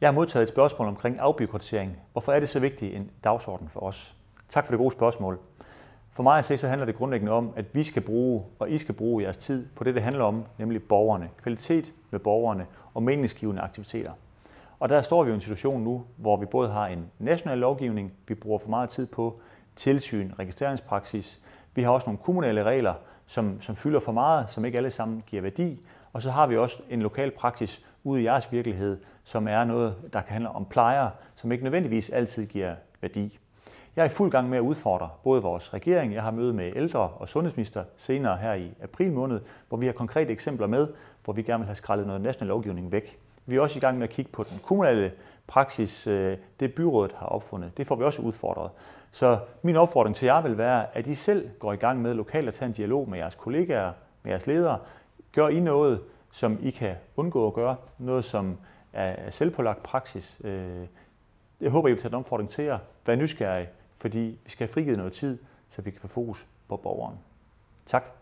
Jeg har modtaget et spørgsmål omkring afbiokratisering. Hvorfor er det så vigtig en dagsorden for os? Tak for det gode spørgsmål. For mig at se, så handler det grundlæggende om, at vi skal bruge, og I skal bruge jeres tid på det, det handler om, nemlig borgerne. Kvalitet med borgerne og meningsgivende aktiviteter. Og der står vi i en situation nu, hvor vi både har en national lovgivning, vi bruger for meget tid på, tilsyn, registreringspraksis. Vi har også nogle kommunale regler, som, som fylder for meget, som ikke alle sammen giver værdi. Og så har vi også en lokal praksis ude i jeres virkelighed, som er noget, der kan handle om plejer, som ikke nødvendigvis altid giver værdi. Jeg er i fuld gang med at udfordre både vores regering, jeg har møde med ældre og sundhedsminister senere her i april måned, hvor vi har konkrete eksempler med, hvor vi gerne vil have skrællet noget national lovgivning væk. Vi er også i gang med at kigge på den kommunale praksis, øh, det byrådet har opfundet. Det får vi også udfordret. Så min opfordring til jer vil være, at I selv går i gang med lokalt at tage en dialog med jeres kollegaer, med jeres ledere. Gør I noget, som I kan undgå at gøre, noget som er selvpålagt praksis. Øh, jeg håber, I vil tage den opfordring til jer. Vær nysgerrige, fordi vi skal have frigivet noget tid, så vi kan få fokus på borgeren. Tak.